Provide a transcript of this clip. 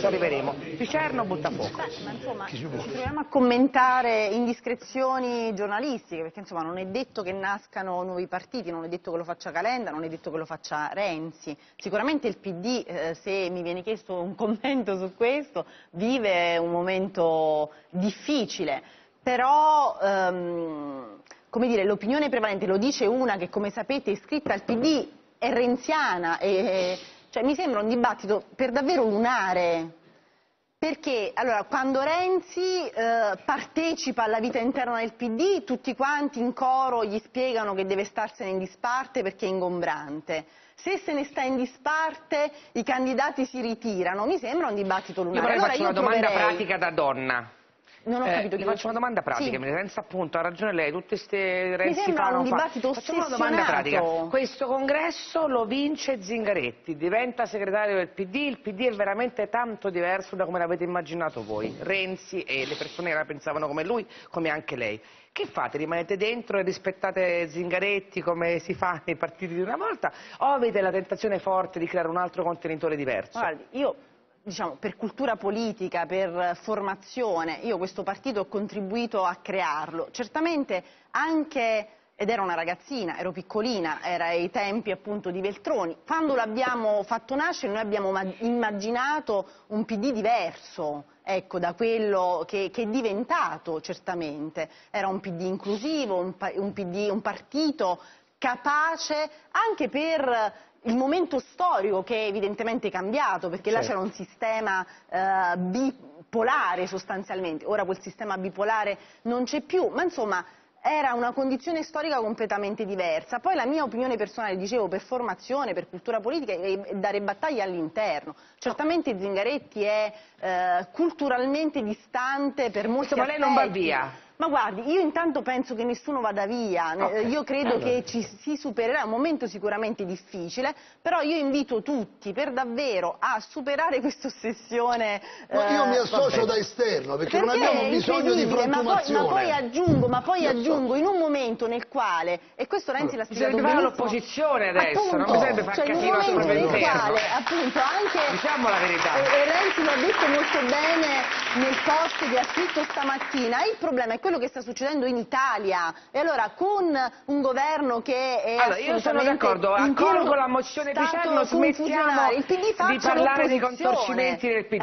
ci arriveremo. Picerno butta fuoco. Ma insomma, ci troviamo a commentare indiscrezioni giornalistiche, perché insomma non è detto che nascano nuovi partiti, non è detto che lo faccia Calenda, non è detto che lo faccia Renzi. Sicuramente il PD, eh, se mi viene chiesto un commento su questo, vive un momento difficile, però ehm, come dire, l'opinione prevalente lo dice una che come sapete è iscritta al PD, è renziana, e, cioè, mi sembra un dibattito per davvero lunare. Perché allora, quando Renzi eh, partecipa alla vita interna del PD, tutti quanti in coro gli spiegano che deve starsene in disparte perché è ingombrante. Se se ne sta in disparte i candidati si ritirano, mi sembra un dibattito lunare. Io vorrei allora, faccio una domanda pratica da donna. Non ho Eh, capito le faccio una domanda pratica, Sì. mi Renzi appunto, ha ragione lei, tutte queste Renzi sembra fa, un fa. dibattito Facciamo una domanda pratica. Questo congresso lo vince Zingaretti, diventa segretario del PD, il PD è veramente tanto diverso da come l'avete immaginato voi, Renzi e le persone che la pensavano come lui, come anche lei. Che fate? Rimanete dentro e rispettate Zingaretti come si fa nei partiti di una volta o avete la tentazione forte di creare un altro contenitore diverso? Guardi, io diciamo, per cultura politica, per formazione, io questo partito ho contribuito a crearlo. Certamente anche, ed ero una ragazzina, ero piccolina, era ai tempi appunto di Veltroni, quando l'abbiamo fatto nascere noi abbiamo ma- immaginato un PD diverso. Ecco, da quello che, che è diventato certamente. Era un PD inclusivo, un, un PD, un partito capace anche per il momento storico che è evidentemente cambiato, perché là Certo. c'era un sistema eh, bipolare sostanzialmente, ora quel sistema bipolare non c'è più, ma insomma era una condizione storica completamente diversa. Poi la mia opinione personale, dicevo, per formazione, per cultura politica, è dare battaglia all'interno. Certamente Zingaretti è eh, culturalmente distante per molti Insomma, lei non va aspetti. via. Ma guardi, io intanto penso che nessuno vada via, Ne- Ok, io credo allora. che ci si supererà, è un momento sicuramente difficile, però io invito tutti per davvero a superare questa ossessione. Ma io eh, mi associo vabbè. da esterno perché, non perché abbiamo è bisogno di incredibile, ma poi, frantumazione. ma poi aggiungo, ma poi Io aggiungo, in un momento nel quale, e questo Renzi l'ha spiegato bisogna benissimo, l'opposizione adesso, appunto, non bisogna far cioè in un casino momento sopra nel l'interno. quale appunto anche Diciamo la verità. e, e Renzi lo ha detto molto bene nel post che ha scritto stamattina, il problema è quello che sta succedendo in Italia e allora con un governo che è Allora, io sono d'accordo, accolgo la mozione Picerno, smettiamo confusionale. il PD di faccia parlare di l'opposizione. contorcimenti del PD.